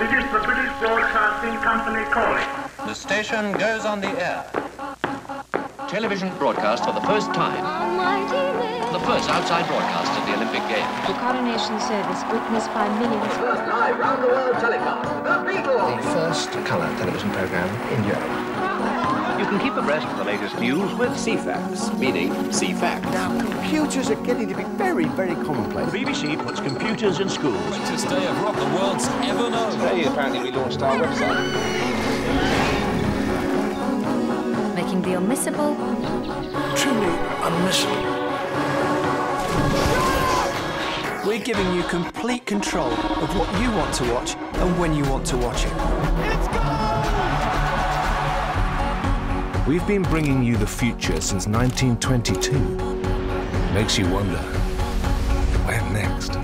This is the British Broadcasting Company calling. The station goes on the air. Television broadcast for the first time. The first outside broadcast of the Olympic Games. The coronation service witnessed by millions. First live round the world telecast. The Beatles. The first colour television programme in Europe. You can keep abreast of the latest news with Ceefax, meaning CFAX. Now, computers are getting to be very, very commonplace. The BBC puts computers in schools. Greatest day of rock the world's ever known. Today, apparently, we launched our website. Making the unmissable Truly unmissable. We're giving you complete control of what you want to watch and when you want to watch it. We've been bringing you the future since 1922. Makes you wonder, where next?